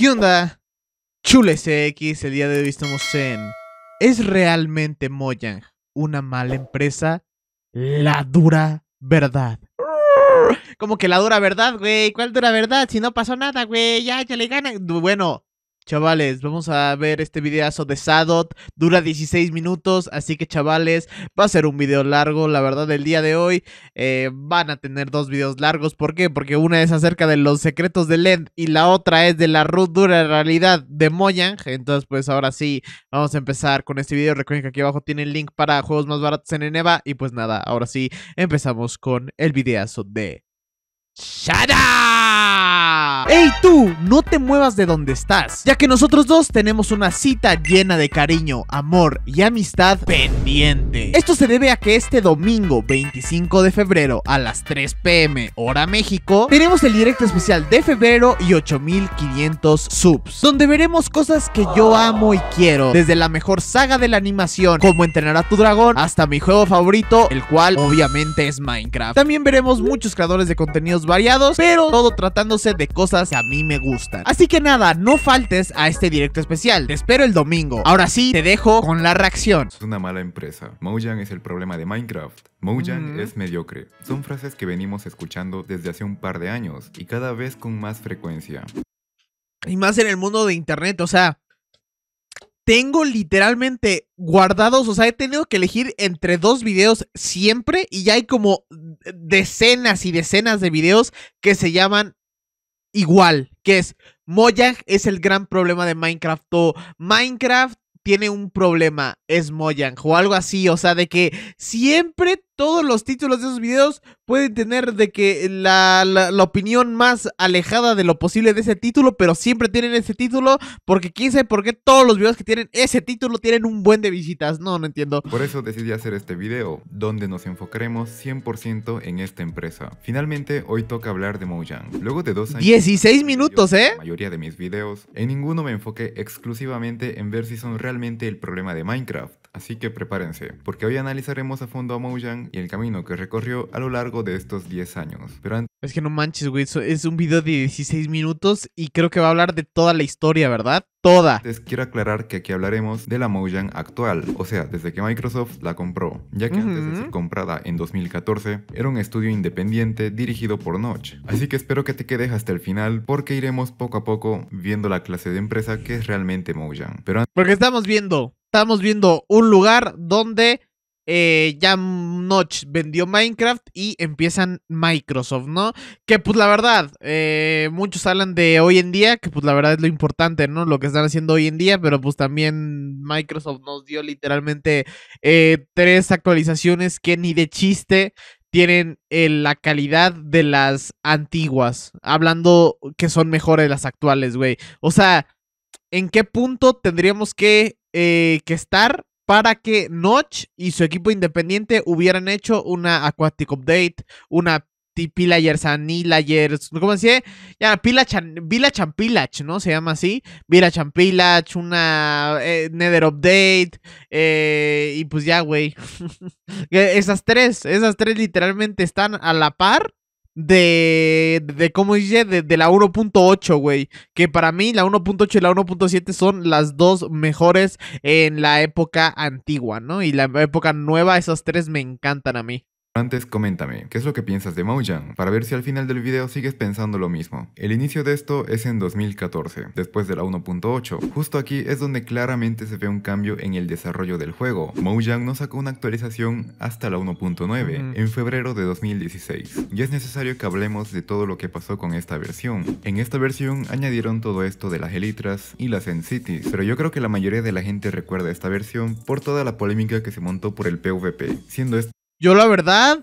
¿Qué onda? Chules X, el día de hoy estamos en ¿Es realmente Mojang una mala empresa? La dura verdad. Como que la dura verdad, güey. ¿Cuál dura verdad? Si no pasó nada, güey. Ya, ya le ganan. Bueno, Chavales, vamos a ver este videazo de Sadot. Dura 16 minutos, así que chavales, va a ser un video largo. La verdad, el día de hoy eh, van a tener dos videos largos. ¿Por qué? Porque una es acerca de los secretos de Lend y la otra es de la dura realidad de Mojang. Entonces, pues ahora sí, vamos a empezar con este video. Recuerden que aquí abajo tienen el link para juegos más baratos en Eneva. Y pues nada, ahora sí, empezamos con el videazo de ¡Shada! ¡Ey tú! No te muevas de donde estás, ya que nosotros dos tenemos una cita llena de cariño, amor y amistad pendiente. Esto se debe a que este domingo 25 de febrero a las 3 pm hora México, tenemos el directo especial de febrero y 8500 subs, donde veremos cosas que yo amo y quiero, desde la mejor saga de la animación, como entrenar a tu dragón, hasta mi juego favorito, el cual obviamente es Minecraft. También veremos muchos creadores de contenidos variados, pero todo tratándose de cosas que a mí me gustan. Así que nada, no faltes a este directo especial. Te espero el domingo. Ahora sí, te dejo con la reacción. Es una mala empresa. Mojang es el problema de Minecraft. Mojang es mediocre. Son frases que venimos escuchando desde hace un par de años y cada vez con más frecuencia. Y más en el mundo de internet, o sea, tengo literalmente guardados, o sea, he tenido que elegir entre dos videos siempre y ya hay como decenas y decenas de videos que se llaman igual, que es Mojang es el gran problema de Minecraft o Minecraft tiene un problema, es Mojang o algo así, o sea, de que siempre todos los títulos de esos videos pueden tener de que la, la, opinión más alejada de lo posible de ese título, pero siempre tienen ese título, porque quién sabe por qué todos los videos que tienen ese título tienen un buen de visitas, no, no entiendo. Por eso decidí hacer este video, donde nos enfocaremos 100% en esta empresa. Finalmente, hoy toca hablar de Mojang. Luego de dos años... 16 minutos, ¿eh? La mayoría de mis videos, en ninguno me enfoqué exclusivamente en ver si son realmente el problema de Minecraft. Así que prepárense, porque hoy analizaremos a fondo a Mojang y el camino que recorrió a lo largo de estos 10 años. Pero Es que no manches, güey, es un video de 16 minutos y creo que va a hablar de toda la historia, ¿verdad? Toda. Antes quiero aclarar que aquí hablaremos de la Mojang actual, o sea, desde que Microsoft la compró, ya que antes de ser comprada en 2014, era un estudio independiente dirigido por Notch. Así que espero que te quedes hasta el final porque iremos poco a poco viendo la clase de empresa que es realmente Mojang. Pero porque estamos viendo estamos viendo un lugar donde eh, ya Notch vendió Minecraft y empiezan Microsoft, ¿no? Que pues la verdad, eh, muchos hablan de hoy en día, que pues la verdad es lo importante, ¿no? Lo que están haciendo hoy en día, pero pues también Microsoft nos dio literalmente eh, tres actualizaciones que ni de chiste tienen la calidad de las antiguas, hablando que son mejores las actuales, güey. O sea, ¿en qué punto tendríamos que eh, que estar para que Notch y su equipo independiente hubieran hecho una Aquatic Update, una Pillagers Layers, ¿cómo se? Ya, Pillage, ¿no? Se llama así. Village and una eh, Nether Update, eh, y pues ya, güey. esas tres, esas tres literalmente están a la par de, de ¿cómo dice? De, la 1.8, güey. Que para mí la 1.8 y la 1.7 son las dos mejores en la época antigua, ¿no? Y la época nueva, esas tres me encantan a mí. Antes coméntame, ¿qué es lo que piensas de Mojang? Para ver si al final del video sigues pensando lo mismo. El inicio de esto es en 2014, después de la 1.8. Justo aquí es donde claramente se ve un cambio en el desarrollo del juego. Mojang no sacó una actualización hasta la 1.9, en febrero de 2016. Y es necesario que hablemos de todo lo que pasó con esta versión. En esta versión añadieron todo esto de las elitras y las end cities, pero yo creo que la mayoría de la gente recuerda esta versión por toda la polémica que se montó por el PvP, siendo esto yo la verdad,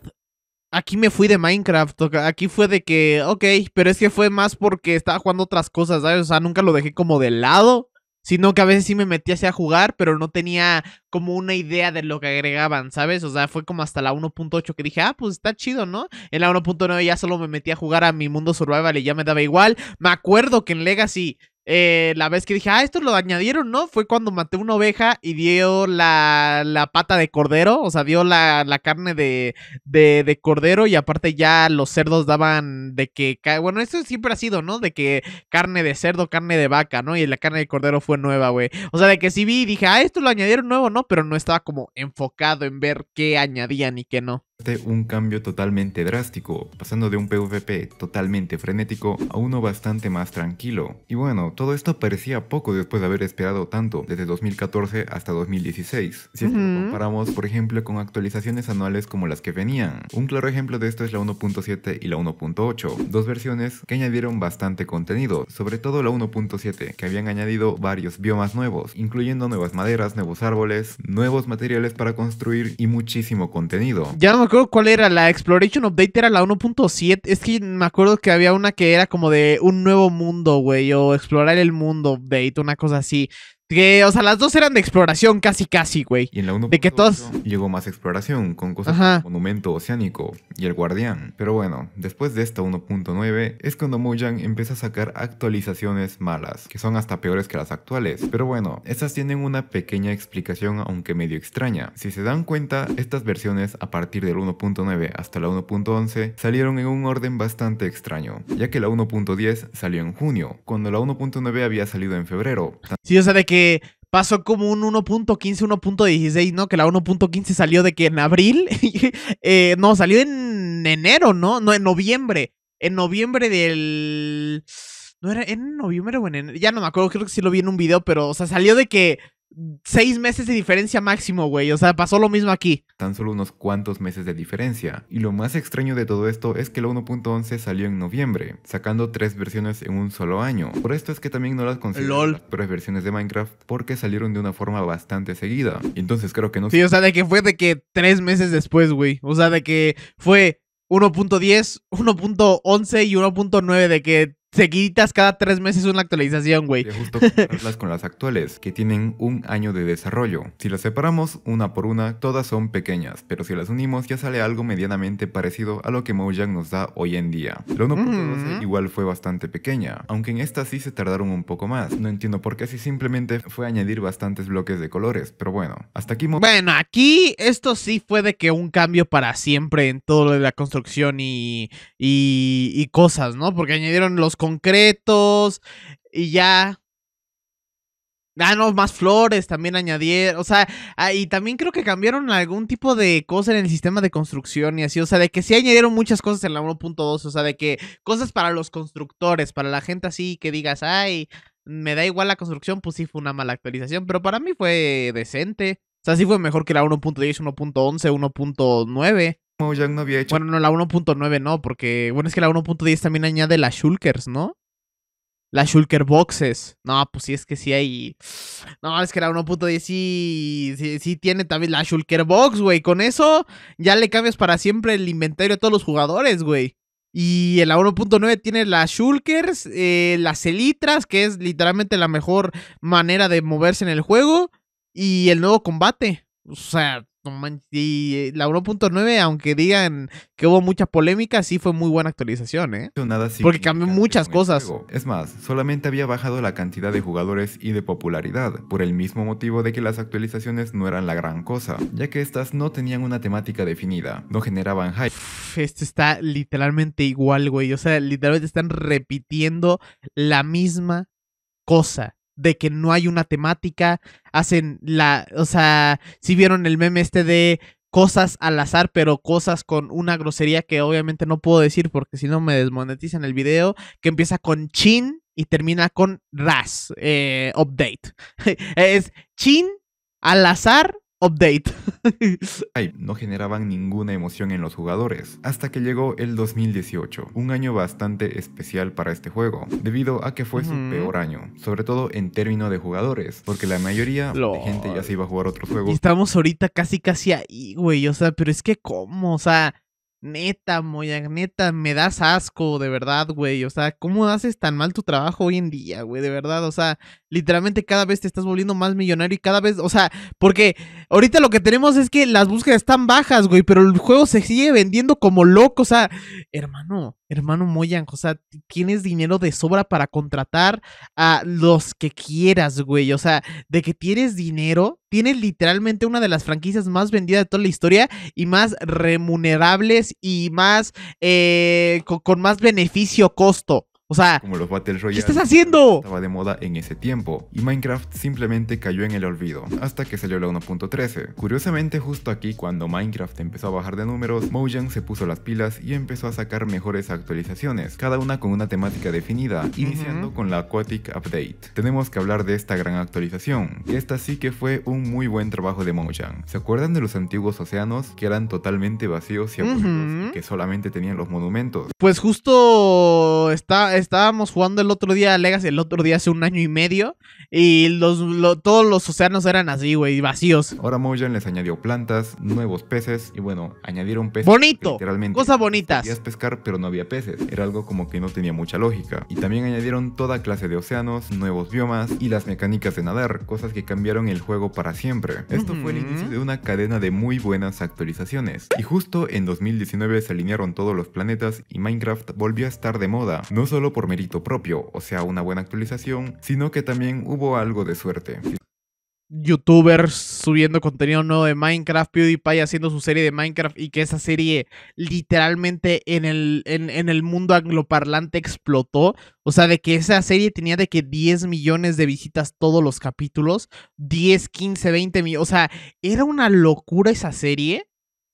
aquí me fui de Minecraft. Aquí fue de que, ok, pero es que fue más porque estaba jugando otras cosas, ¿sabes? O sea, nunca lo dejé como de lado. Sino que a veces sí me metí hacia jugar, pero no tenía como una idea de lo que agregaban, ¿sabes? O sea, fue como hasta la 1.8 que dije, ah, pues está chido, ¿no? En la 1.9 ya solo me metí a jugar a mi mundo survival y ya me daba igual. Me acuerdo que en Legacy eh, la vez que dije, ah, esto lo añadieron, ¿no? Fue cuando maté una oveja y dio la, la pata de cordero, o sea, dio la, la carne de, de, de, cordero y aparte ya los cerdos daban de que, bueno, eso siempre ha sido, ¿no? De que carne de cerdo, carne de vaca, ¿no? Y la carne de cordero fue nueva, güey. O sea, de que sí vi y dije, ah, esto lo añadieron nuevo, ¿no? Pero no estaba como enfocado en ver qué añadían y qué no un cambio totalmente drástico, pasando de un PvP totalmente frenético a uno bastante más tranquilo. Y bueno, todo esto parecía poco después de haber esperado tanto, desde 2014 hasta 2016. Si es que lo comparamos, por ejemplo, con actualizaciones anuales como las que venían. Un claro ejemplo de esto es la 1.7 y la 1.8, dos versiones que añadieron bastante contenido, sobre todo la 1.7, que habían añadido varios biomas nuevos, incluyendo nuevas maderas, nuevos árboles, nuevos materiales para construir y muchísimo contenido. Ya acuerdo cuál era, la Exploration Update era la 1.7, es que me acuerdo que había una que era como de un nuevo mundo, güey, o explorar el mundo update, una cosa así. Que, o sea, las dos eran de exploración casi casi, güey. Y en la 1. De que todos... llegó más exploración con cosas como Monumento Oceánico y El Guardián. Pero bueno, después de esta 1.9 es cuando Mojang empieza a sacar actualizaciones malas, que son hasta peores que las actuales. Pero bueno, estas tienen una pequeña explicación aunque medio extraña. Si se dan cuenta, estas versiones a partir del 1.9 hasta la 1.11 salieron en un orden bastante extraño, ya que la 1.10 salió en junio, cuando la 1.9 había salido en febrero. Sí, o sea, de que pasó como un 1.15, 1.16, ¿no? Que la 1.15 salió de que en abril, eh, no, salió en enero, ¿no? No, en noviembre. En noviembre del... No era en noviembre o en enero. Ya no me acuerdo, creo que sí lo vi en un video, pero, o sea, salió de que seis meses de diferencia máximo, güey. O sea, pasó lo mismo aquí. Tan solo unos cuantos meses de diferencia. Y lo más extraño de todo esto es que la 1.11 salió en noviembre, sacando tres versiones en un solo año. Por esto es que también no las considero las peores versiones de Minecraft porque salieron de una forma bastante seguida. Y entonces creo que no... Sí, o sea, de que fue de que tres meses después, güey. O sea, de que fue 1.10, 1.11 y 1.9 de que seguiditas cada tres meses una actualización, güey. justo compararlas con las actuales, que tienen un año de desarrollo. Si las separamos una por una, todas son pequeñas, pero si las unimos ya sale algo medianamente parecido a lo que Mojang nos da hoy en día. La 1.12 igual fue bastante pequeña, aunque en esta sí se tardaron un poco más. No entiendo por qué si simplemente fue añadir bastantes bloques de colores, pero bueno, hasta aquí... Bueno, aquí esto sí fue de que un cambio para siempre en todo lo de la construcción y, y, y cosas, ¿no? Porque añadieron los concretos y ya. Ah, no, más flores también añadieron. O sea, ah, y también creo que cambiaron algún tipo de cosa en el sistema de construcción y así. O sea, de que sí añadieron muchas cosas en la 1.2. O sea, de que cosas para los constructores, para la gente así que digas, ay, me da igual la construcción, pues sí fue una mala actualización. Pero para mí fue decente. O sea, sí fue mejor que la 1.10, 1.11, 1.9. Bueno, no, la 1.9 no, porque. Bueno, es que la 1.10 también añade las Shulkers, ¿no? Las Shulker Boxes. No, pues sí, es que sí hay. No, es que la 1.10 sí, sí, tiene también la Shulker Box, güey. Con eso ya le cambias para siempre el inventario a todos los jugadores, güey. Y en la 1.9 tiene las Shulkers, eh, las Elitras, que es literalmente la mejor manera de moverse en el juego. Y el nuevo combate. O sea, y eh, la 1.9, aunque digan que hubo mucha polémica, sí fue muy buena actualización, ¿eh? Nada Porque cambió muchas cosas. Es más, solamente había bajado la cantidad de jugadores y de popularidad, por el mismo motivo de que las actualizaciones no eran la gran cosa, ya que estas no tenían una temática definida, no generaban hype. Esto está literalmente igual, güey. O sea, literalmente están repitiendo la misma cosa de que no hay una temática, hacen la, o sea, si vieron el meme este de cosas al azar, pero cosas con una grosería que obviamente no puedo decir porque si no me desmonetizan el video, que empieza con chin y termina con ras, eh, update. es chin al azar Update. no generaban ninguna emoción en los jugadores, hasta que llegó el 2018, un año bastante especial para este juego, debido a que fue su peor año, sobre todo en términos de jugadores, porque la mayoría de gente ya se iba a jugar otros juegos. Y estamos ahorita casi casi ahí, güey, o sea, pero es que cómo, o sea, Neta, Moya, neta, me das asco, de verdad, güey. O sea, ¿cómo haces tan mal tu trabajo hoy en día, güey? De verdad, o sea, literalmente cada vez te estás volviendo más millonario y cada vez, o sea, porque ahorita lo que tenemos es que las búsquedas están bajas, güey, pero el juego se sigue vendiendo como loco, o sea, hermano, hermano Moyan, o sea, tienes dinero de sobra para contratar a los que quieras, güey, o sea, de que tienes dinero, tienes literalmente una de las franquicias más vendidas de toda la historia y más remunerables y más, eh, con más beneficio-costo. O sea, como los Battle Royale, ¿qué estás haciendo? Estaba de moda en ese tiempo y Minecraft simplemente cayó en el olvido hasta que salió la 1.13. Curiosamente, justo aquí cuando Minecraft empezó a bajar de números, Mojang se puso las pilas y empezó a sacar mejores actualizaciones, cada una con una temática definida, iniciando con la Aquatic Update. Tenemos que hablar de esta gran actualización, esta sí que fue un muy buen trabajo de Mojang. ¿Se acuerdan de los antiguos océanos que eran totalmente vacíos y aburridos y que solamente tenían los monumentos? Pues justo está estábamos jugando el otro día a Legacy, el otro día hace un año y medio, y los, todos los océanos eran así, güey, vacíos. Ahora Mojang les añadió plantas, nuevos peces, y bueno, añadieron peces. Bonito. Literalmente. Cosas bonitas. Podías pescar, pero no había peces. Era algo como que no tenía mucha lógica. Y también añadieron toda clase de océanos, nuevos biomas y las mecánicas de nadar, cosas que cambiaron el juego para siempre. Esto fue el inicio de una cadena de muy buenas actualizaciones. Y justo en 2019 se alinearon todos los planetas y Minecraft volvió a estar de moda. No solo por mérito propio, o sea, una buena actualización, sino que también hubo algo de suerte. Youtubers subiendo contenido nuevo de Minecraft, PewDiePie haciendo su serie de Minecraft y que esa serie literalmente en el, en, en el mundo angloparlante explotó. O sea, de que esa serie tenía de que 10 millones de visitas todos los capítulos, 10, 15, 20 millones. O sea, era una locura esa serie.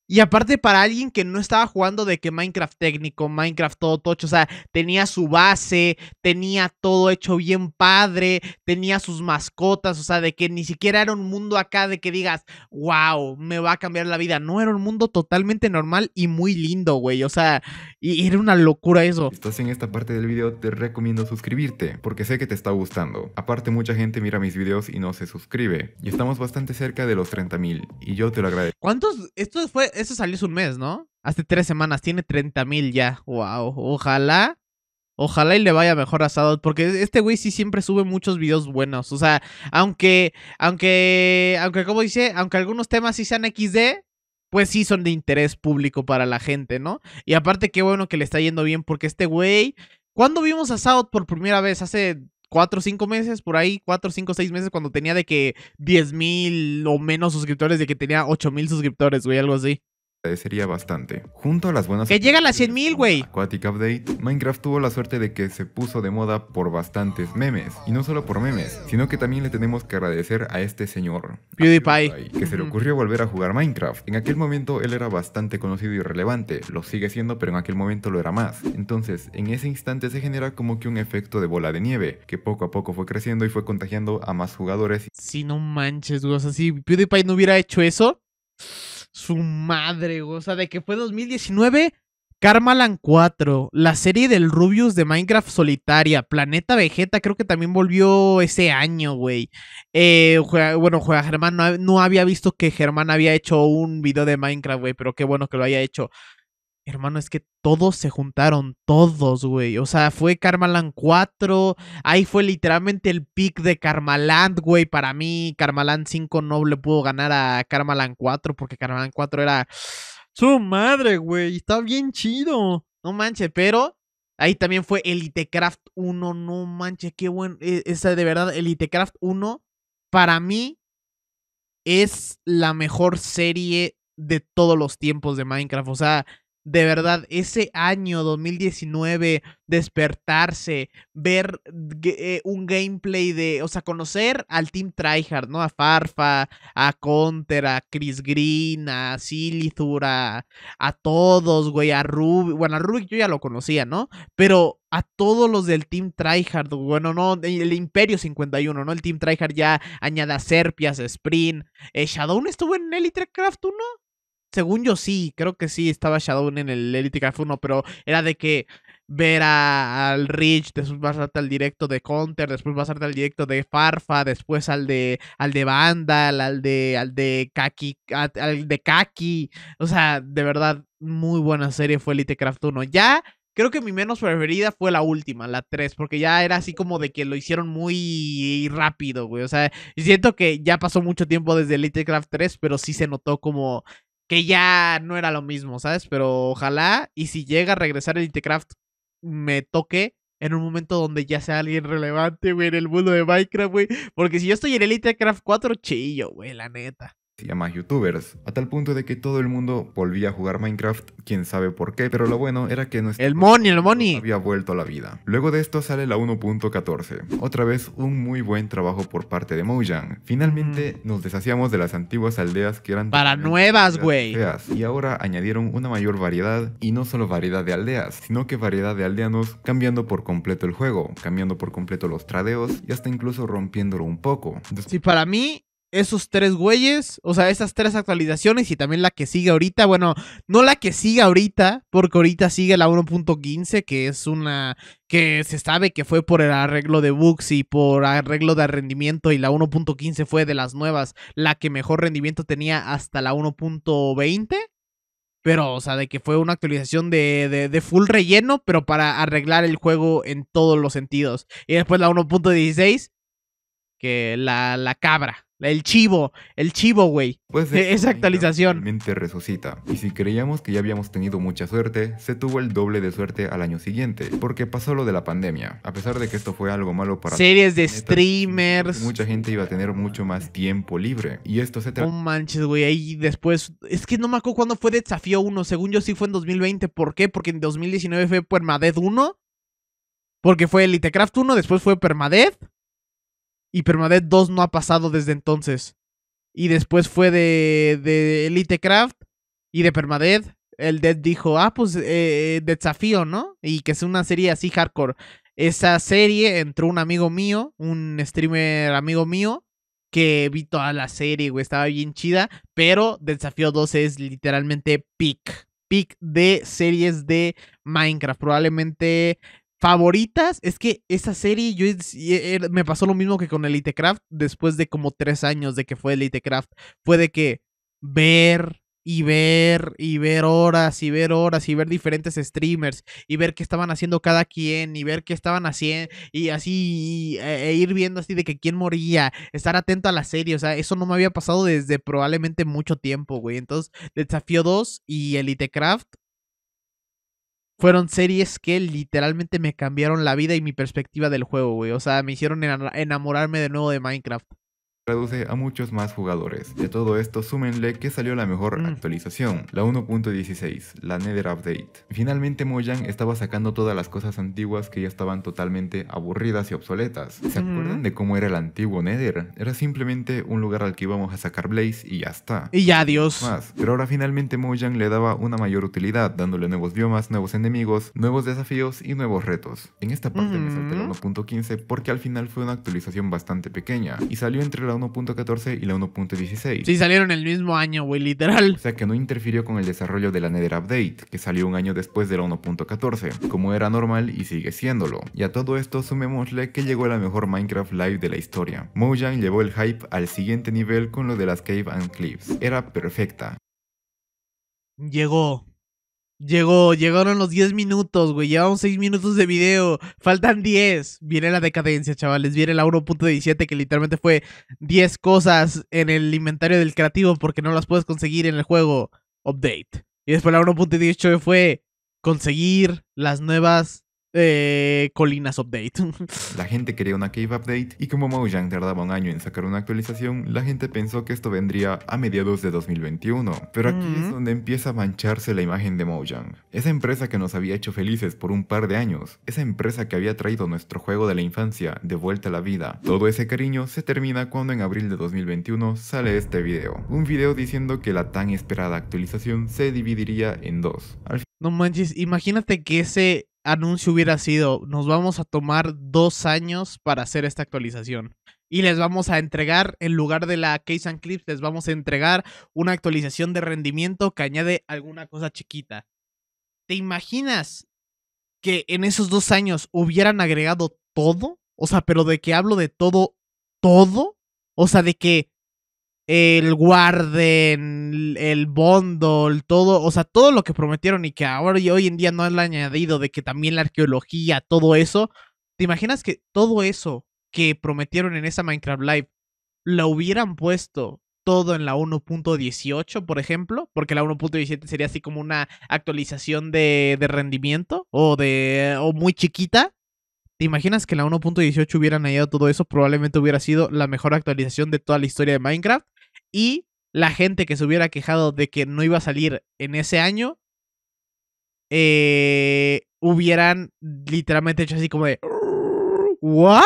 Y aparte para alguien que no estaba jugando de que Minecraft técnico, Minecraft todo tocho, o sea, tenía su base, tenía todo hecho bien padre, tenía sus mascotas, o sea, de que ni siquiera era un mundo acá de que digas, wow, me va a cambiar la vida. No, era un mundo totalmente normal y muy lindo, güey, o sea, y era una locura eso. Si estás en esta parte del video, te recomiendo suscribirte, porque sé que te está gustando. Aparte, mucha gente mira mis videos y no se suscribe, y estamos bastante cerca de los 30.000, y yo te lo agradezco. ¿Cuántos? Esto fue eso salió hace un mes, ¿no? Hace tres semanas, tiene 30 mil ya. Wow, ojalá. Ojalá y le vaya mejor a Sadot, porque este güey sí siempre sube muchos videos buenos. O sea, aunque, aunque, aunque, como dice, aunque algunos temas sí sean XD, pues sí son de interés público para la gente, ¿no? Y aparte, qué bueno que le está yendo bien, porque este güey, ¿cuándo vimos a Sadot por primera vez? Hace cuatro o cinco meses, por ahí, cuatro, cinco, seis meses, cuando tenía de que 10 mil o menos suscriptores, de que tenía 8 mil suscriptores, güey, algo así agradecería bastante. Junto a las buenas... Que llega a las 100.000, güey. Aquatic Update, Minecraft tuvo la suerte de que se puso de moda por bastantes memes. Y no solo por memes, sino que también le tenemos que agradecer a este señor, PewDiePie, que se le ocurrió volver a jugar Minecraft. En aquel momento él era bastante conocido y relevante, lo sigue siendo, pero en aquel momento lo era más. Entonces, en ese instante se genera como que un efecto de bola de nieve, que poco a poco fue creciendo y fue contagiando a más jugadores. Si no manches, güey, o sea, si PewDiePie no hubiera hecho eso su madre, o sea, de que fue 2019, Karmaland 4, la serie del Rubius de Minecraft solitaria, Planeta Vegeta, creo que también volvió ese año, güey. Eh, bueno, juega Germán, no, no, había visto que Germán había hecho un video de Minecraft, güey, pero qué bueno que lo haya hecho. Hermano, es que todos se juntaron, todos, güey. O sea, fue Karmaland 4. Ahí fue literalmente el pick de Karmaland, güey. Para mí, Karmaland 5 no le pudo ganar a Karmaland 4 porque Karmaland 4 era su madre, güey. Está bien chido. No manches, pero ahí también fue Elitecraft 1. No manches, qué bueno. E, esa de verdad, Elitecraft 1, para mí es la mejor serie de todos los tiempos de Minecraft. O sea, de verdad, ese año 2019, despertarse, ver eh, un gameplay de, o sea, conocer al Team Tryhard, ¿no? A Farfa, a Counter, a Chris Green, a Silithur, a, todos, güey, a Rubik, bueno, a Rubik yo ya lo conocía, ¿no? Pero a todos los del Team Tryhard, bueno, no, el Imperio 51, ¿no? El Team Tryhard ya añade a Serpias, Sprint, eh, Shadow estuvo en Elite Craft 1. Según yo sí, creo que sí estaba Shadow en el Elite Craft 1, pero era de que ver al Rich, después a al directo de Counter, después a al directo de Farfa, después al de al de Vandal, al de al de Kaki, al de Kaki. O sea, de verdad muy buena serie fue Elite Craft 1. Ya creo que mi menos preferida fue la última, la 3, porque ya era así como de que lo hicieron muy rápido, güey. O sea, siento que ya pasó mucho tiempo desde Elitecraft 3, pero sí se notó como que ya no era lo mismo, ¿sabes? Pero ojalá, y si llega a regresar Elitecraft, me toque en un momento donde ya sea alguien relevante, güey, en el mundo de Minecraft, güey. Porque si yo estoy en Elitecraft 4, chillo, güey, la neta y a más youtubers, a tal punto de que todo el mundo volvía a jugar Minecraft, quién sabe por qué, pero lo bueno era que nuestro el money, el money había vuelto a la vida. Luego de esto sale la 1.14, otra vez un muy buen trabajo por parte de Mojang. Finalmente mm. nos deshacíamos de las antiguas aldeas que eran para nuevas, güey. Y ahora añadieron una mayor variedad y no solo variedad de aldeas, sino que variedad de aldeanos cambiando por completo el juego, cambiando por completo los tradeos y hasta incluso rompiéndolo un poco. Sí, para mí esos tres güeyes, o sea, esas tres actualizaciones y también la que sigue ahorita, bueno, no la que sigue ahorita, porque ahorita sigue la 1.15, que es una que se sabe que fue por el arreglo de bugs y por arreglo de rendimiento y la 1.15 fue de las nuevas, la que mejor rendimiento tenía hasta la 1.20. Pero, o sea, de que fue una actualización de, de, de, full relleno, pero para arreglar el juego en todos los sentidos. Y después la 1.16, que la, la cabra. El chivo, el chivo, güey. Pues esa actualización. Realmente resucita. Y si creíamos que ya habíamos tenido mucha suerte, se tuvo el doble de suerte al año siguiente, porque pasó lo de la pandemia. A pesar de que esto fue algo malo para series de streamers, mucha gente iba a tener mucho más tiempo libre. Y esto se. No manches, güey. Ahí después, es que no me acuerdo cuándo fue Desafío 1. Según yo sí fue en 2020. ¿Por qué? Porque en 2019 fue Permadeath 1. Porque fue Elitecraft 1, después fue Permadeath. Y Permadeath 2 no ha pasado desde entonces. Y después fue de, de Elitecraft y de Permadeath. El Dead dijo, ah, pues eh, desafío, ¿no? Y que es una serie así hardcore. Esa serie entró un amigo mío, un streamer amigo mío, que vi toda la serie, güey, estaba bien chida. Pero Desafío 2 es literalmente peak. Peak de series de Minecraft. Probablemente favoritas, es que esa serie yo me pasó lo mismo que con Elitecraft después de como tres años de que fue Elitecraft. Fue de que ver y ver y ver horas y ver horas y ver diferentes streamers y ver qué estaban haciendo cada quien y ver qué estaban haciendo y así e, e ir viendo así de que quién moría, estar atento a la serie, o sea, eso no me había pasado desde probablemente mucho tiempo, güey. Entonces, Desafío 2 y Elitecraft fueron series que literalmente me cambiaron la vida y mi perspectiva del juego, güey. O sea, me hicieron enamorarme de nuevo de Minecraft reduce a muchos más jugadores. De todo esto, súmenle que salió la mejor mm. actualización, la 1.16, la Nether Update. Finalmente Mojang estaba sacando todas las cosas antiguas que ya estaban totalmente aburridas y obsoletas. ¿Se acuerdan de cómo era el antiguo Nether? Era simplemente un lugar al que íbamos a sacar Blaze y ya está. Y ya, adiós. Más. Pero ahora finalmente Mojang le daba una mayor utilidad, dándole nuevos biomas, nuevos enemigos, nuevos desafíos y nuevos retos. En esta parte me salté la 1.15 porque al final fue una actualización bastante pequeña y salió entre la 1.14 y la 1.16. Sí, salieron el mismo año, güey, literal. O sea que no interfirió con el desarrollo de la Nether Update, que salió un año después de la 1.14, como era normal y sigue siéndolo. Y a todo esto sumémosle que llegó la mejor Minecraft Live de la historia. Mojang llevó el hype al siguiente nivel con lo de las Cave and Cliffs. Era perfecta. Llegó. Llegó, llegaron los 10 minutos, güey. Llevamos 6 minutos de video. Faltan 10. Viene la decadencia, chavales. Viene la 1.17 que literalmente fue 10 cosas en el inventario del creativo porque no las puedes conseguir en el juego. Update. Y después la 1.18 fue conseguir las nuevas eh, Colinas Update. la gente quería una Cave Update y como Mojang tardaba un año en sacar una actualización, la gente pensó que esto vendría a mediados de 2021. Pero aquí es donde empieza a mancharse la imagen de Mojang. Esa empresa que nos había hecho felices por un par de años. Esa empresa que había traído nuestro juego de la infancia de vuelta a la vida. Todo ese cariño se termina cuando en abril de 2021 sale este video. Un video diciendo que la tan esperada actualización se dividiría en dos. no manches, imagínate que ese anuncio hubiera sido, nos vamos a tomar dos años para hacer esta actualización. Y les vamos a entregar, en lugar de la Case and Clips, les vamos a entregar una actualización de rendimiento que añade alguna cosa chiquita. ¿Te imaginas que en esos dos años hubieran agregado todo? O sea, pero de que hablo de todo, todo. O sea, de que el Warden, el Bundle, todo, o sea, todo lo que prometieron y que ahora y hoy en día no han añadido de que también la arqueología, todo eso. ¿Te imaginas que todo eso que prometieron en esa Minecraft Live lo hubieran puesto todo en la 1.18, por ejemplo? Porque la 1.17 sería así como una actualización de, de rendimiento o de o muy chiquita. ¿Te imaginas que la 1.18 hubieran añadido todo eso? Probablemente hubiera sido la mejor actualización de toda la historia de Minecraft. Y la gente que se hubiera quejado de que no iba a salir en ese año, eh, hubieran literalmente hecho así como de... ¿What?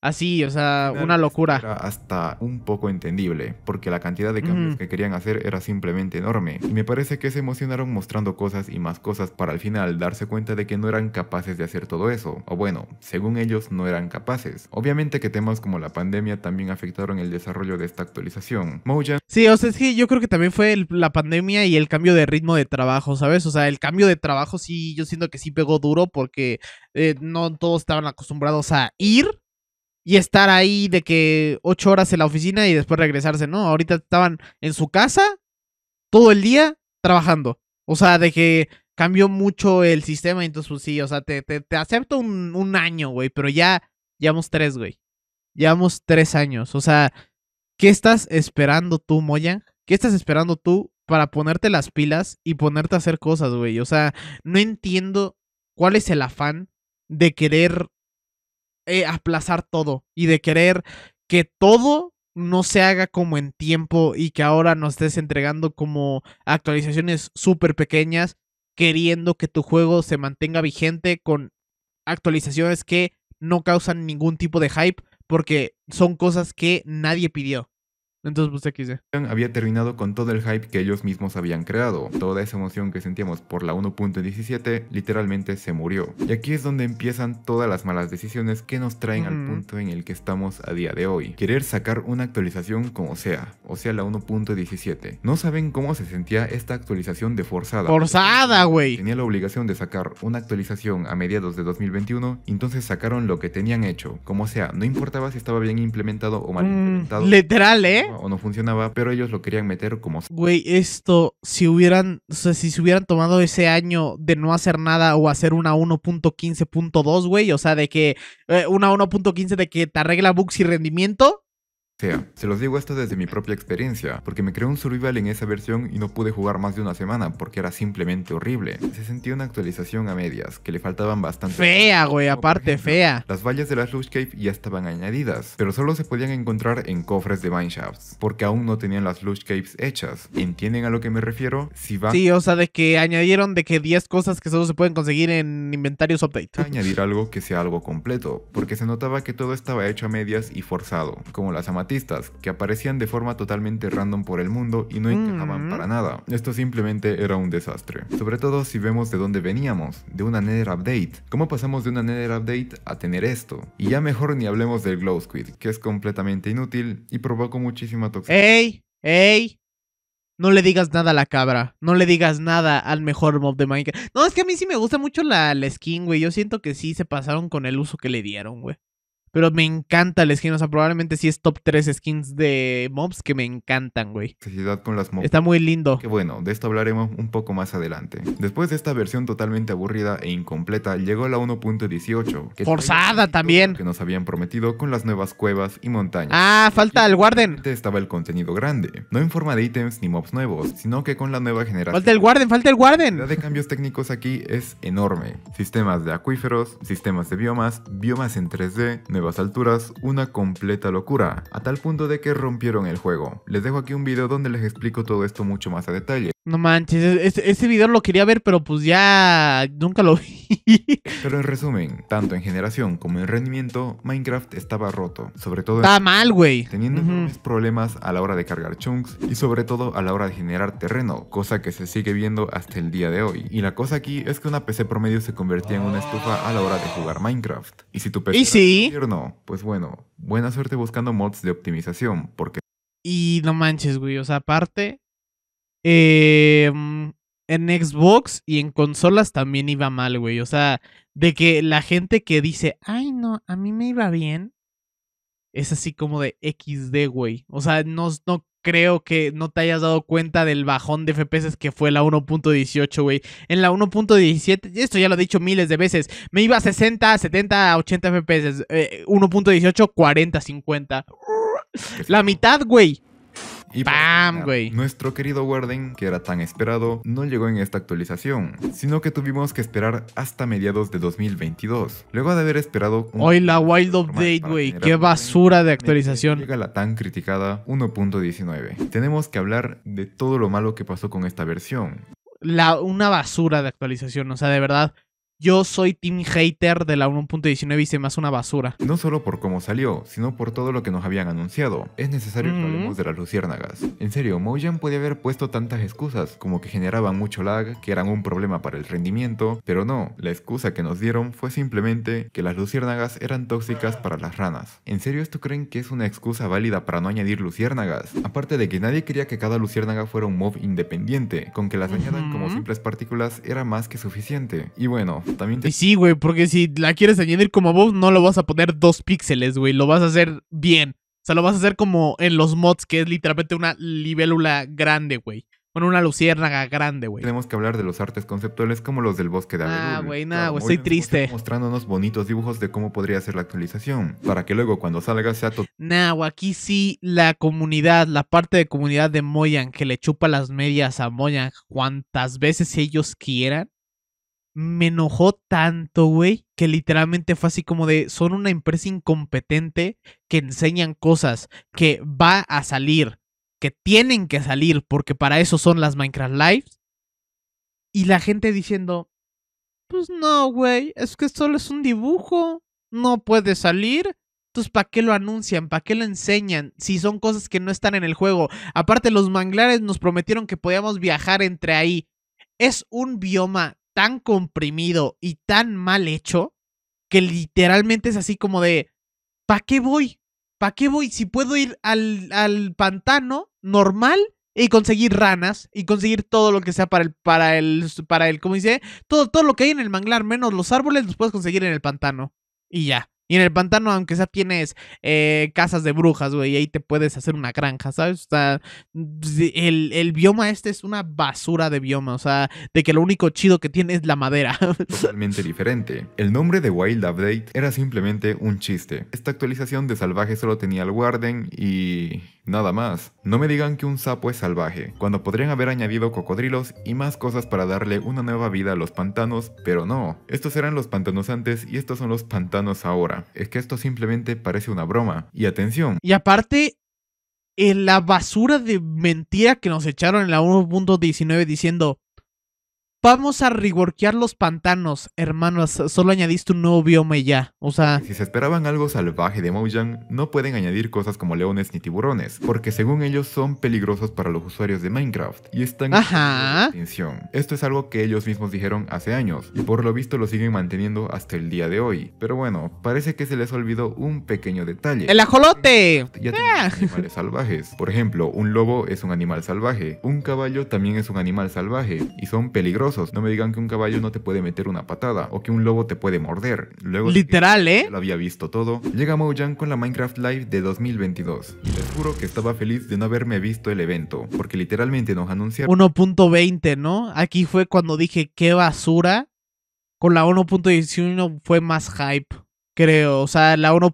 Así, o sea, una locura. Era hasta un poco entendible, porque la cantidad de cambios que querían hacer era simplemente enorme. Y me parece que se emocionaron mostrando cosas y más cosas para al final darse cuenta de que no eran capaces de hacer todo eso. O bueno, según ellos no eran capaces. Obviamente que temas como la pandemia también afectaron el desarrollo de esta actualización. Mojang Sí, o sea, es que yo creo que también fue el- la pandemia y el cambio de ritmo de trabajo, ¿sabes? O sea, el cambio de trabajo sí, yo siento que sí pegó duro porque eh, no todos estaban acostumbrados a ir y estar ahí de que ocho horas en la oficina y después regresarse, ¿no? Ahorita estaban en su casa todo el día trabajando. O sea, de que cambió mucho el sistema, entonces pues sí, o sea, te, te, te acepto un, un año, güey, pero ya llevamos tres, güey. Llevamos tres años, o sea... ¿Qué estás esperando tú, Moya? ¿Qué estás esperando tú para ponerte las pilas y ponerte a hacer cosas, güey? O sea, no entiendo cuál es el afán de querer eh, aplazar todo y de querer que todo no se haga como en tiempo y que ahora nos estés entregando como actualizaciones súper pequeñas, queriendo que tu juego se mantenga vigente con actualizaciones que no causan ningún tipo de hype porque son cosas que nadie pidió. Entonces, pues XD. había terminado con todo el hype que ellos mismos habían creado. Toda esa emoción que sentíamos por la 1.17 literalmente se murió. Y aquí es donde empiezan todas las malas decisiones que nos traen al punto en el que estamos a día de hoy. Querer sacar una actualización como sea, o sea la 1.17. No saben cómo se sentía esta actualización de forzada. Forzada, güey. Tenía la obligación de sacar una actualización a mediados de 2021, entonces sacaron lo que tenían hecho. Como sea, no importaba si estaba bien implementado o mal Mm, implementado. literal, ¿eh? O no funcionaba, pero ellos lo querían meter como Güey, esto, si hubieran, o sea, si se hubieran tomado ese año de no hacer nada o hacer una 1.15.2, güey, o sea, de que eh, una 1.15 de que te arregla bugs y rendimiento, sea. Se los digo esto desde mi propia experiencia, porque me creé un survival en esa versión y no pude jugar más de una semana porque era simplemente horrible. Se sentía una actualización a medias, que le faltaban bastante. fea, güey, aparte, ejemplo, fea. Las vallas de la Slush Cave ya estaban añadidas, pero solo se podían encontrar en cofres de Mineshafts, porque aún no tenían las Slush Caves hechas. ¿Entienden a lo que me refiero? Si van Sí, o sea, de que añadieron de que 10 cosas que solo se pueden conseguir en inventarios update. añadir algo que sea algo completo, porque se notaba que todo estaba hecho a medias y forzado, como las amatistas, que aparecían de forma totalmente random por el mundo y no encajaban Mm. para nada. Esto simplemente era un desastre. Sobre todo si vemos de dónde veníamos, de una Nether Update. ¿Cómo pasamos de una Nether Update a tener esto? Y ya mejor ni hablemos del Glow Squid, que es completamente inútil y provocó muchísima toxicidad. ¡Ey! ¡Ey! No le digas nada a la cabra. No le digas nada al mejor mob de Minecraft. No, es que a mí sí me gusta mucho la, la skin, güey. Yo siento que sí se pasaron con el uso que le dieron, güey. Pero me encanta la skin. O sea, probablemente sí es top 3 skins de mobs que me encantan, güey. Necesidad con las mobs. Está muy lindo. Que bueno, de esto hablaremos un poco más adelante. Después de esta versión totalmente aburrida e incompleta, llegó la 1.18. que Forzada también. Que nos habían prometido con las nuevas cuevas y montañas. Ah, falta el. Realmente Estaba el contenido grande, no en forma de ítems ni mobs nuevos, sino que con la nueva generación. Falta el Warden, falta el La cantidad Warden. de cambios técnicos aquí es enorme. Sistemas de acuíferos, sistemas de biomas, biomas en 3D, nuevas alturas, una completa locura, a tal punto de que rompieron el juego. Les dejo aquí un video donde les explico todo esto mucho más a detalle. No manches, ese, ese video lo quería ver, pero pues ya nunca lo vi. Pero en resumen, tanto en generación como en rendimiento, Minecraft estaba roto, sobre todo Está mal, güey. teniendo enormes problemas a la hora de cargar chunks y sobre todo a la hora de generar terreno, cosa que se sigue viendo hasta el día de hoy. Y la cosa aquí es que una PC promedio se convertía en una estufa a la hora de jugar Minecraft. Y si tu PC Y sí. No, pues bueno, buena suerte buscando mods de optimización, porque Y no manches, güey. O sea, aparte, eh, en Xbox y en consolas también iba mal, güey. O sea, de que la gente que dice, ay, no, a mí me iba bien, es así como de XD, güey. O sea, no creo que no te hayas dado cuenta del bajón de FPS que fue la 1.18, güey. En la 1.17, esto ya lo he dicho miles de veces, me iba a 60, 70, 80 FPS. 1.18, 40, 50. La mitad, güey. Y ¡Pam, güey! Nuestro querido Warden, que era tan esperado, no llegó en esta actualización, sino que tuvimos que esperar hasta mediados de 2022. Luego de haber esperado un Hoy la Wild Update, güey, qué basura de actualización. Llega la tan criticada 1.19. Tenemos que hablar de todo lo malo que pasó con esta versión. La, una basura de actualización, o sea, de verdad. Yo soy team hater de la 1.19 y se me hace una basura. No solo por cómo salió, sino por todo lo que nos habían anunciado. Es necesario que hablemos de las luciérnagas. En serio, Mojang podía haber puesto tantas excusas, como que generaban mucho lag, que eran un problema para el rendimiento, pero no, la excusa que nos dieron fue simplemente que las luciérnagas eran tóxicas para las ranas. ¿En serio esto creen que es una excusa válida para no añadir luciérnagas? Aparte de que nadie quería que cada luciérnaga fuera un mob independiente, con que las añadan como simples partículas era más que suficiente. Y bueno, y sí, güey, porque si la quieres añadir como mob, no lo vas a poner dos píxeles, güey. Lo vas a hacer bien. O sea, lo vas a hacer como en los mods, que es literalmente una libélula grande, güey. Con una luciérnaga grande, güey. Tenemos que hablar de los artes conceptuales como los del bosque de. Ah, güey, nada, güey, estoy triste. Mostrándonos bonitos dibujos de cómo podría ser la actualización. Para que luego cuando salga sea todo. Nah, güey, aquí sí la comunidad, la parte de comunidad de Moyan que le chupa las medias a Moyan cuantas veces ellos quieran me enojó tanto, güey, que literalmente fue así como de, son una empresa incompetente que enseñan cosas que va a salir, que tienen que salir, porque para eso son las Minecraft Lives. Y la gente diciendo, pues no, güey, es que solo es un dibujo, no puede salir. Entonces, ¿para qué lo anuncian? ¿Para qué lo enseñan? Si son cosas que no están en el juego. Aparte, los manglares nos prometieron que podíamos viajar entre ahí. Es un bioma tan comprimido y tan mal hecho que literalmente es así como de, ¿para qué voy? ¿Para qué voy? Si puedo ir al, al, pantano normal y conseguir ranas y conseguir todo lo que sea para el, para el, para el, ¿cómo dice? Todo, todo lo que hay en el manglar, menos los árboles, los puedes conseguir en el pantano. Y ya. Y en el pantano, aunque sea, tienes eh, casas de brujas, güey, y ahí te puedes hacer una granja, ¿sabes? O sea, el, el, bioma este es una basura de bioma, o sea, de que lo único chido que tiene es la madera. Totalmente diferente. El nombre de Wild Update era simplemente un chiste. Esta actualización de salvaje solo tenía el Warden y... Nada más. No me digan que un sapo es salvaje, cuando podrían haber añadido cocodrilos y más cosas para darle una nueva vida a los pantanos, pero no. Estos eran los pantanos antes y estos son los pantanos ahora. Es que esto simplemente parece una broma. Y atención. Y aparte, en la basura de mentira que nos echaron en la 1.19 diciendo Vamos a reworkear los pantanos, hermanos. Solo añadiste un nuevo bioma y ya. O sea. Si se esperaban algo salvaje de Mojang, no pueden añadir cosas como leones ni tiburones, porque según ellos son peligrosos para los usuarios de Minecraft y están Ajá. en extinción. Esto es algo que ellos mismos dijeron hace años y por lo visto lo siguen manteniendo hasta el día de hoy. Pero bueno, parece que se les olvidó un pequeño detalle. ¡El ajolote! Ya ah. animales salvajes. Por ejemplo, un lobo es un animal salvaje, un caballo también es un animal salvaje y son peligrosos no me digan que un caballo no te puede meter una patada o que un lobo te puede morder. Luego Literal, ¿eh? Lo había visto todo. Llega Mojang con la Minecraft Live de 2022. Y les juro que estaba feliz de no haberme visto el evento, porque literalmente nos anunciaron 1.20, ¿no? Aquí fue cuando dije qué basura. Con la 1.19 fue más hype creo. O sea, la 1.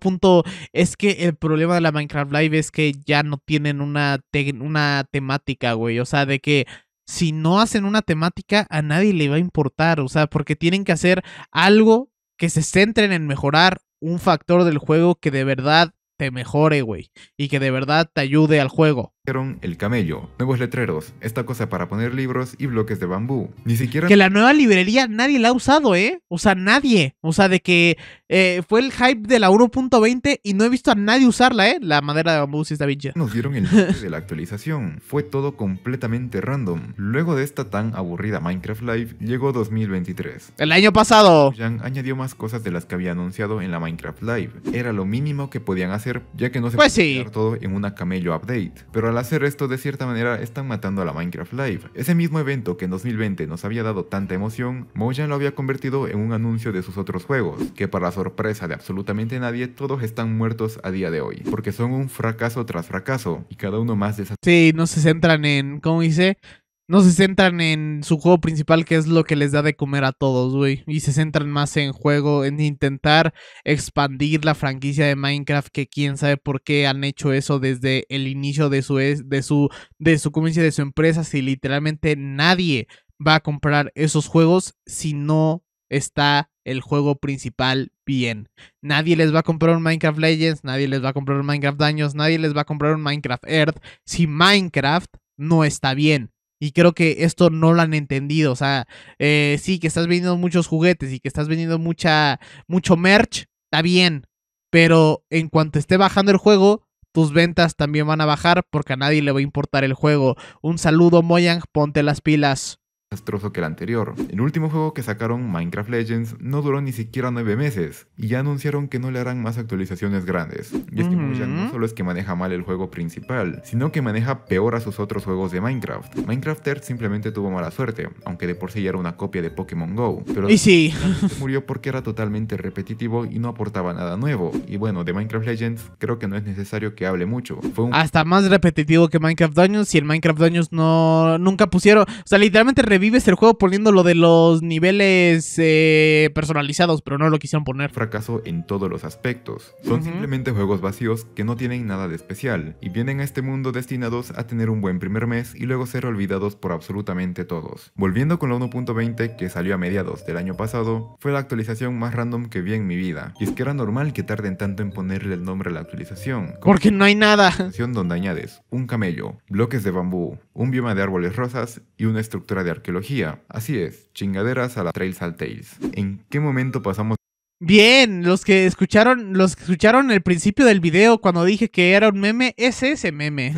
es que el problema de la Minecraft Live es que ya no tienen una, una temática, güey. O sea, de que si no hacen una temática, a nadie le va a importar. O sea, porque tienen que hacer algo que se centren en mejorar un factor del juego que de verdad te mejore, güey. Y que de verdad te ayude al juego el camello, nuevos letreros, esta cosa para poner libros y bloques de bambú. Ni siquiera... Que la nueva librería nadie la ha usado, ¿eh? O sea, nadie. O sea, de que eh, fue el hype de la 1.20 y no he visto a nadie usarla, ¿eh? La madera de bambú sí está bien Nos dieron el de la actualización. Fue todo completamente random. Luego de esta tan aburrida Minecraft Live, llegó 2023. El año pasado. Yang añadió más cosas de las que había anunciado en la Minecraft Live. Era lo mínimo que podían hacer, ya que no se pues sí. todo en una camello update. Pero al hacer esto de cierta manera están matando a la Minecraft Live. Ese mismo evento que en 2020 nos había dado tanta emoción, Mojang lo había convertido en un anuncio de sus otros juegos, que para sorpresa de absolutamente nadie todos están muertos a día de hoy, porque son un fracaso tras fracaso y cada uno más de. Sí, no se centran en, ¿cómo dice? No se centran en su juego principal, que es lo que les da de comer a todos, güey. Y se centran más en juego, en intentar expandir la franquicia de Minecraft, que quién sabe por qué han hecho eso desde el inicio de su, de su, de su de su empresa, si literalmente nadie va a comprar esos juegos si no está el juego principal bien. Nadie les va a comprar un Minecraft Legends, nadie les va a comprar un Minecraft Daños, nadie les va a comprar un Minecraft Earth si Minecraft no está bien. Y creo que esto no lo han entendido. O sea, eh, sí, que estás vendiendo muchos juguetes y que estás vendiendo mucha, mucho merch, está bien. Pero en cuanto esté bajando el juego, tus ventas también van a bajar porque a nadie le va a importar el juego. Un saludo, Moyang, ponte las pilas desastroso que el anterior. El último juego que sacaron, Minecraft Legends, no duró ni siquiera 9 meses y ya anunciaron que no le harán más actualizaciones grandes. Y es que Mojang no solo es que maneja mal el juego principal, sino que maneja peor a sus otros juegos de Minecraft. Minecraft Earth simplemente tuvo mala suerte, aunque de por sí ya era una copia de Pokémon Go. Pero y sí. murió porque era totalmente repetitivo y no aportaba nada nuevo. Y bueno, de Minecraft Legends creo que no es necesario que hable mucho. Fue Hasta más repetitivo que Minecraft Dungeons y el Minecraft Dungeons no nunca pusieron, o sea, literalmente vives el juego poniendo lo de los niveles eh, personalizados, pero no lo quisieron poner. Fracaso en todos los aspectos. Son simplemente juegos vacíos que no tienen nada de especial y vienen a este mundo destinados a tener un buen primer mes y luego ser olvidados por absolutamente todos. Volviendo con la 1.20 que salió a mediados del año pasado, fue la actualización más random que vi en mi vida. Y es que era normal que tarden tanto en ponerle el nombre a la actualización. Porque no hay nada. Donde añades un camello, bloques de bambú, un bioma de árboles rosas y una estructura de arqueología Así es, chingaderas a la Trails al Tales. ¿En qué momento pasamos Bien, los que escucharon, los que escucharon el principio del video cuando dije que era un meme, es ese meme.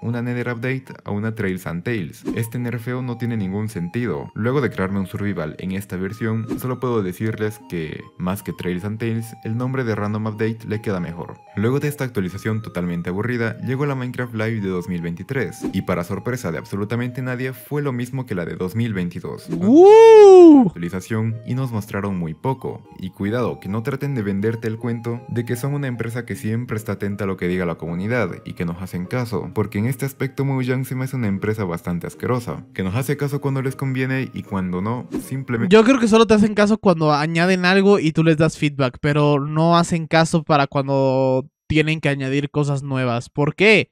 una Nether Update a una Trails and Tales. Este nerfeo no tiene ningún sentido. Luego de crearme un survival en esta versión, solo puedo decirles que, más que Trails and Tales, el nombre de Random Update le queda mejor. Luego de esta actualización totalmente aburrida, llegó la Minecraft Live de 2023, y para sorpresa de absolutamente nadie, fue lo mismo que la de 2022. ¡Uh! Actualización y nos mostraron muy poco, y cuidado que no traten de venderte el cuento de que son una empresa que siempre está atenta a lo que diga la comunidad y que nos hacen caso, porque en este aspecto Mojang se me hace una empresa bastante asquerosa, que nos hace caso cuando les conviene y cuando no, simplemente... Yo creo que solo te hacen caso cuando añaden algo y tú les das feedback, pero no hacen caso para cuando tienen que añadir cosas nuevas. ¿Por qué?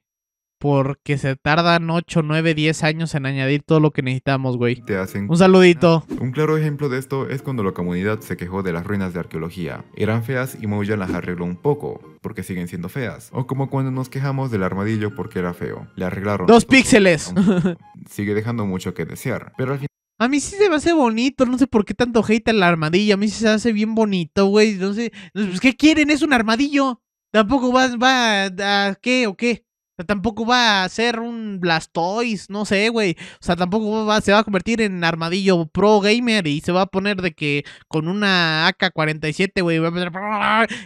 Porque se tardan 8, 9, 10 años en añadir todo lo que necesitamos, güey. Te hacen... Un saludito. Un claro ejemplo de esto es cuando la comunidad se quejó de las ruinas de arqueología. Eran feas y Mojang las arregló un poco, porque siguen siendo feas. O como cuando nos quejamos del armadillo porque era feo. Le arreglaron... Dos píxeles. Sigue dejando mucho que desear. Pero al final... A mí sí se me hace bonito, no sé por qué tanto hate el armadillo. A mí sí se hace bien bonito, güey. No sé, ¿qué quieren? Es un armadillo. Tampoco va, va a qué o qué tampoco va a ser un Blastoise, no sé, güey. O sea, tampoco va, se va a convertir en armadillo pro gamer y se va a poner de que con una AK-47, güey,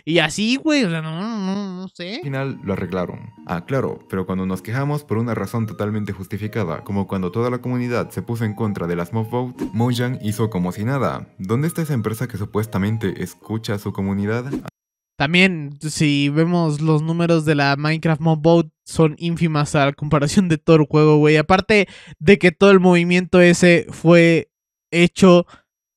y así, güey. O sea, no, no, no sé. Al final lo arreglaron. Ah, claro, pero cuando nos quejamos por una razón totalmente justificada, como cuando toda la comunidad se puso en contra de las mob Mojang hizo como si nada. ¿Dónde está esa empresa que supuestamente escucha a su comunidad? También, si vemos los números de la Minecraft Mob Vote, son ínfimas a la comparación de todo el juego, güey. Aparte de que todo el movimiento ese fue hecho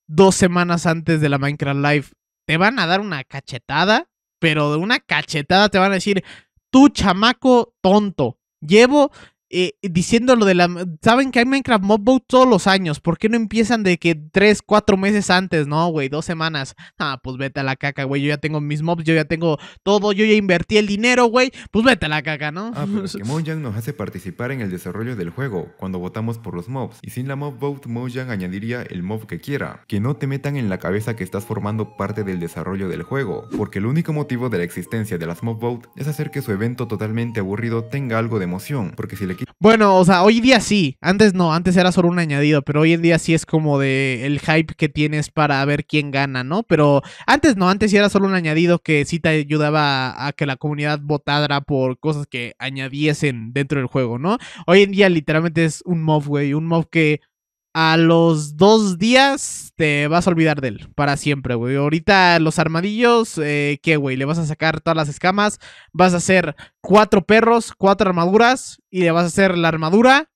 dos semanas antes de la Minecraft Live. Te van a dar una cachetada, pero de una cachetada te van a decir, tú chamaco tonto, llevo eh, diciendo lo de la... Saben que hay Minecraft Mob Boat todos los años. ¿Por qué no empiezan de que 3, 4 meses antes? No, güey, dos semanas. Ah, pues vete a la caca, güey. Yo ya tengo mis mobs, yo ya tengo todo, yo ya invertí el dinero, güey. Pues vete a la caca, ¿no? Ah, pero que Mojang nos hace participar en el desarrollo del juego cuando votamos por los mobs. Y sin la Mob Vote, Mojang añadiría el mob que quiera. Que no te metan en la cabeza que estás formando parte del desarrollo del juego. Porque el único motivo de la existencia de las Mob Vote es hacer que su evento totalmente aburrido tenga algo de emoción. Porque si le Bueno, o sea, hoy día sí. Antes no, antes era solo un añadido, pero hoy en día sí es como de el hype que tienes para ver quién gana, ¿no? Pero antes no, antes sí era solo un añadido que sí te ayudaba a, que la comunidad votara por cosas que añadiesen dentro del juego, ¿no? Hoy en día literalmente es un mob, güey, un mob que a los dos días te vas a olvidar de él para siempre, güey. Ahorita los armadillos, eh, ¿qué, güey? Le vas a sacar todas las escamas, vas a hacer cuatro perros, cuatro armaduras y le vas a hacer la armadura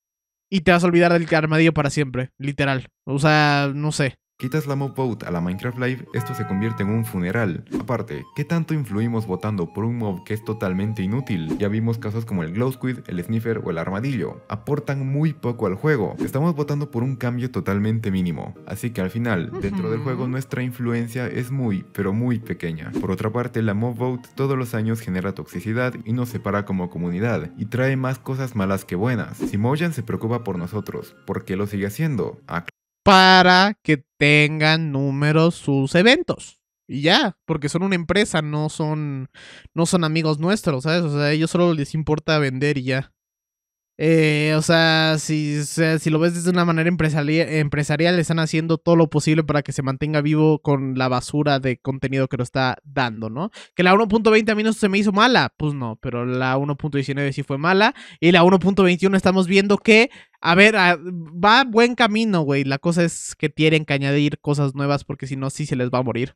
y te vas a olvidar del armadillo para siempre, literal. O sea, no sé. Quitas la mob vote a la Minecraft Live, esto se convierte en un funeral. Aparte, ¿qué tanto influimos votando por un mob que es totalmente inútil? Ya vimos casos como el Glow Squid, el Sniffer o el Armadillo. Aportan muy poco al juego. Estamos votando por un cambio totalmente mínimo. Así que al final, dentro del juego nuestra influencia es muy, pero muy pequeña. Por otra parte, la mob vote todos los años genera toxicidad y nos separa como comunidad. Y trae más cosas malas que buenas. Si Mojan se preocupa por nosotros, ¿por qué lo sigue haciendo? Ah, para que tengan números sus eventos. Y ya, porque son una empresa, no son, no son amigos nuestros, ¿sabes? O sea, a ellos solo les importa vender y ya. Eh, o, sea, si, si lo ves desde una manera empresarial, están haciendo todo lo posible para que se mantenga vivo con la basura de contenido que lo está dando, ¿no? Que la 1.20 a mí no se me hizo mala, pues no, pero la 1.19 sí fue mala. Y la 1.21 estamos viendo que, a ver, va buen camino, güey. La cosa es que tienen que añadir cosas nuevas porque si no, sí se les va a morir.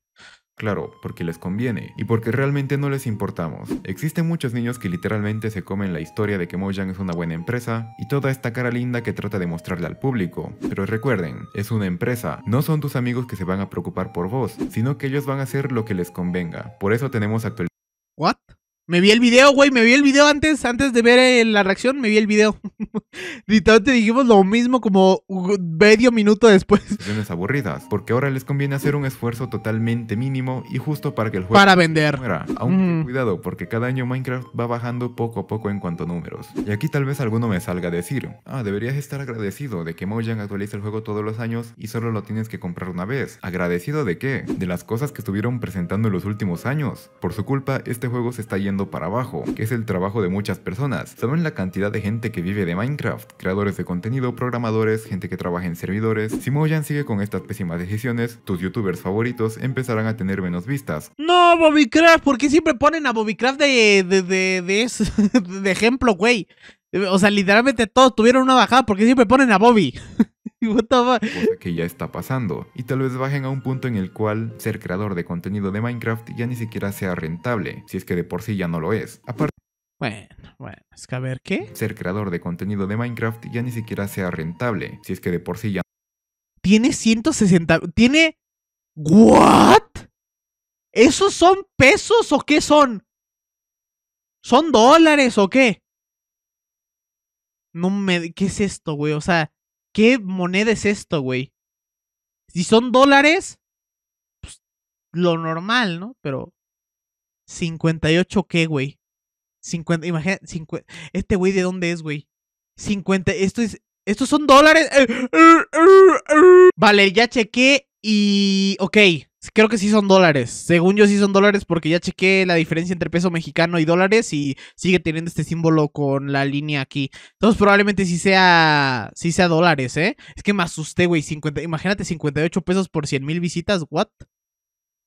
Claro, porque les conviene y porque realmente no les importamos. Existen muchos niños que literalmente se comen la historia de que Mojang es una buena empresa y toda esta cara linda que trata de mostrarle al público. Pero recuerden, es una empresa, no son tus amigos que se van a preocupar por vos, sino que ellos van a hacer lo que les convenga. Por eso tenemos actualizaciones. ¿What? Me vi el video, güey, me vi el video antes, antes de ver eh, la reacción, me vi el video. Literalmente dijimos lo mismo como medio minuto después. aburridas, porque ahora les conviene hacer un esfuerzo totalmente mínimo y justo para que el juego para vender. Muera. Aunque cuidado, porque cada año Minecraft va bajando poco a poco en cuanto a números. Y aquí tal vez alguno me salga a decir, ah, deberías estar agradecido de que Mojang actualiza el juego todos los años y solo lo tienes que comprar una vez. ¿Agradecido de qué? De las cosas que estuvieron presentando en los últimos años. Por su culpa, este juego se está yendo para abajo, que es el trabajo de muchas personas. ¿Saben la cantidad de gente que vive de Minecraft? Creadores de contenido, programadores, gente que trabaja en servidores. Si Mojan sigue con estas pésimas decisiones, tus youtubers favoritos empezarán a tener menos vistas. No, Bobbycraft, ¿por qué siempre ponen a Bobbycraft de, de, de, de, de ejemplo, güey? O sea, literalmente todos tuvieron una bajada porque siempre ponen a Bobby. Cosa que ya está pasando. Y tal vez bajen a un punto en el cual ser creador de contenido de Minecraft ya ni siquiera sea rentable, si es que de por sí ya no lo es. Aparte bueno, bueno, es que a ver, ¿qué? Ser creador de contenido de Minecraft ya ni siquiera sea rentable, si es que de por sí ya... Tiene 160... Tiene... ¿What? ¿Esos son pesos o qué son? ¿Son dólares o qué? No me... ¿Qué es esto, güey? O sea, ¿Qué moneda es esto, güey? Si son dólares, pues, lo normal, ¿no? Pero 58 qué, güey? 50, imagínate, este güey de dónde es, güey? 50, esto es, estos son dólares. Vale, ya chequé y, ok, Creo que sí son dólares. Según yo sí son dólares porque ya chequé la diferencia entre peso mexicano y dólares y sigue teniendo este símbolo con la línea aquí. Entonces probablemente sí sea, sí sea dólares, ¿eh? Es que me asusté, güey. imagínate 58 pesos por 100 mil visitas. ¿What?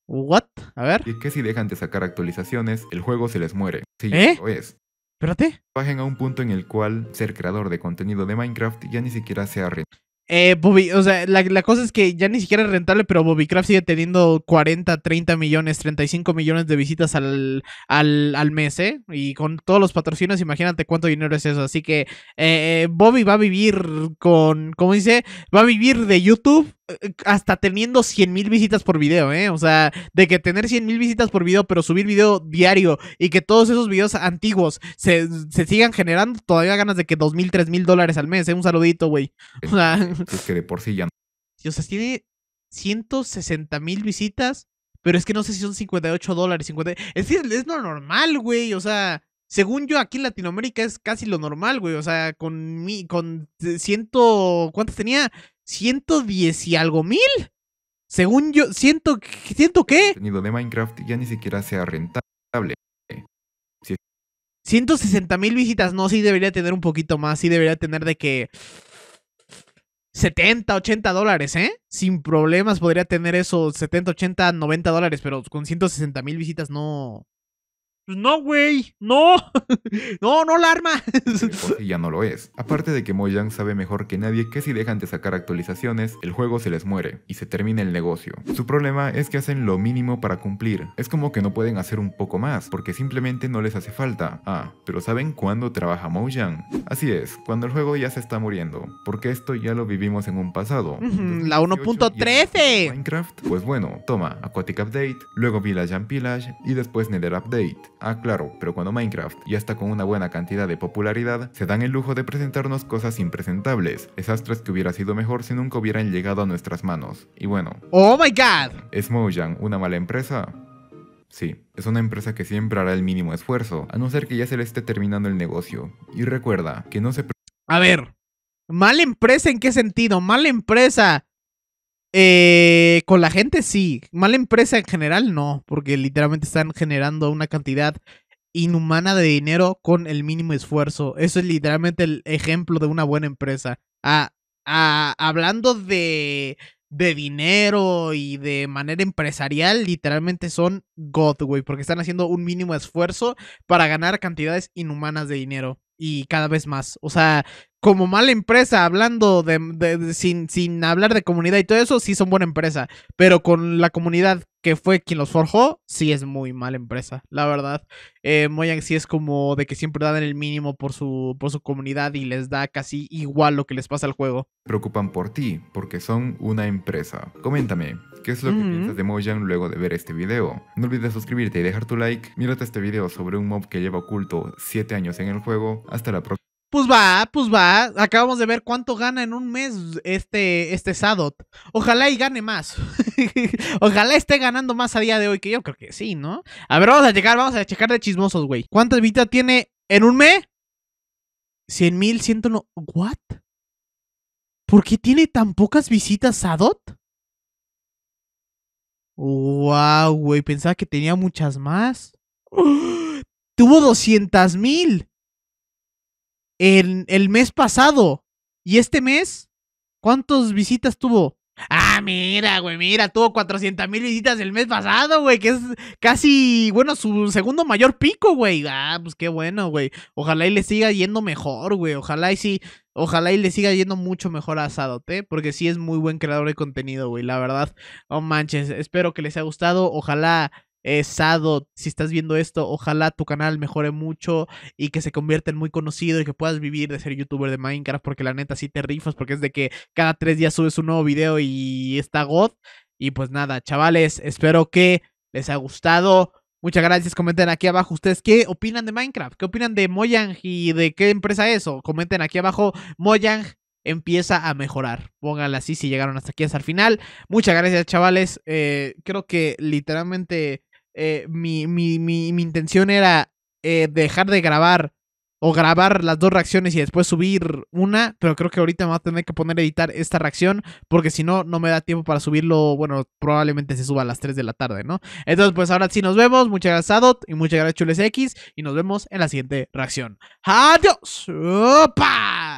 ¿What? A ver. Y es que si dejan de sacar actualizaciones, el juego se les muere. Sí, ¿Eh? lo es. Espérate. Bajen a un punto en el cual ser creador de contenido de Minecraft ya ni siquiera sea rentable. Eh, Bobby, o sea, la, cosa es que ya ni siquiera es rentable, pero Bobbycraft sigue teniendo 40, 30 millones, 35 millones de visitas al, al, al mes, ¿eh? Y con todos los patrocinios, imagínate cuánto dinero es eso. Así que eh, Bobby va a vivir con, ¿cómo dice? Va a vivir de YouTube hasta teniendo 100 mil visitas por video, ¿eh? O sea, de que tener 100 mil visitas por video, pero subir video diario y que todos esos videos antiguos se, sigan generando, todavía ganas de que 2 mil, 3 mil dólares al mes, ¿eh? Un saludito, güey. O sea, es que de por sí ya O sea, tiene 160 mil visitas, pero es que no sé si son 58 dólares, 50... Es, es lo normal, güey, o sea... Según yo, aquí en Latinoamérica es casi lo normal, güey. O sea, con mi, con ciento, ¿cuántos tenía? 110 y algo mil. Según yo, siento, siento que... El contenido de Minecraft ya ni siquiera sea rentable. 160 mil visitas, no, sí debería tener un poquito más, sí debería tener de que 70, 80 dólares, ¿eh? Sin problemas podría tener eso, 70, 80, 90 dólares, pero con 160 mil visitas no, pues no, güey, no. no, no la arma. y ya no lo es. Aparte de que Mojang sabe mejor que nadie que si dejan de sacar actualizaciones, el juego se les muere y se termina el negocio. Su problema es que hacen lo mínimo para cumplir. Es como que no pueden hacer un poco más, porque simplemente no les hace falta. Ah, pero ¿saben cuándo trabaja Mojang? Así es, cuando el juego ya se está muriendo, porque esto ya lo vivimos en un pasado. La 1.13. Minecraft, pues bueno, toma Aquatic Update, luego Village and Pillage y después Nether Update. Ah, claro, pero cuando Minecraft ya está con una buena cantidad de popularidad, se dan el lujo de presentarnos cosas impresentables, desastres que hubiera sido mejor si nunca hubieran llegado a nuestras manos. Y bueno. ¡Oh my god! ¿Es Mojang una mala empresa? Sí, es una empresa que siempre hará el mínimo esfuerzo, a no ser que ya se le esté terminando el negocio. Y recuerda que no se... A ver, ¿mala empresa en qué sentido? ¿Mala empresa? Eh, con la gente sí, mala empresa en general no, porque literalmente están generando una cantidad inhumana de dinero con el mínimo esfuerzo. Eso es literalmente el ejemplo de una buena empresa. Ah, ah, hablando de, de dinero y de manera empresarial, literalmente son God, güey, porque están haciendo un mínimo esfuerzo para ganar cantidades inhumanas de dinero y cada vez más. O sea, como mala empresa, hablando de, sin, sin hablar de comunidad y todo eso, sí son buena empresa. Pero con la comunidad que fue quien los forjó, sí es muy mala empresa, la verdad. Eh, Mojang sí es como de que siempre dan el mínimo por su, por su comunidad y les da casi igual lo que les pasa al juego. Preocupan por ti, porque son una empresa. Coméntame, ¿qué es lo que piensas de Mojang luego de ver este video? No olvides suscribirte y dejar tu like. Mírate este video sobre un mob que lleva oculto 7 años en el juego. Hasta la próxima. Pues va, pues va. Acabamos de ver cuánto gana en un mes este, este Sadot. Ojalá y gane más. Ojalá esté ganando más a día de hoy que yo. Creo que sí, ¿no? A ver, vamos a checar, vamos a checar de chismosos, güey. ¿Cuántas visitas tiene en un mes? 100 mil, ciento no... ¿What? ¿Por qué tiene tan pocas visitas Sadot? Wow, güey. Pensaba que tenía muchas más. Tuvo 200 mil el, el mes pasado. Y este mes, ¿cuántas visitas tuvo? Ah, mira, güey, mira, tuvo 400 mil visitas el mes pasado, güey, que es casi, bueno, su segundo mayor pico, güey. Ah, pues qué bueno, güey. Ojalá y le siga yendo mejor, güey. Ojalá y sí, ojalá y le siga yendo mucho mejor a Sadot, ¿eh? Porque sí es muy buen creador de contenido, güey, la verdad. Oh, manches, espero que les haya gustado. Ojalá eh, Sado, si estás viendo esto, ojalá tu canal mejore mucho y que se convierta en muy conocido y que puedas vivir de ser youtuber de Minecraft, porque la neta sí te rifas, porque es de que cada tres días subes un nuevo video y está God. Y pues nada, chavales, espero que les haya gustado. Muchas gracias, comenten aquí abajo ustedes qué opinan de Minecraft, qué opinan de Mojang y de qué empresa es o comenten aquí abajo Mojang empieza a mejorar. Pónganla así si llegaron hasta aquí hasta el final. Muchas gracias, chavales. Eh, creo que literalmente eh, mi, mi, mi, mi, intención era eh, dejar de grabar o grabar las dos reacciones y después subir una, pero creo que ahorita me voy a tener que poner a editar esta reacción porque si no, no me da tiempo para subirlo, bueno, probablemente se suba a las 3 de la tarde, ¿no? Entonces, pues ahora sí nos vemos, muchas gracias Adot y muchas gracias Chules X y nos vemos en la siguiente reacción. Adiós. ¡Opa!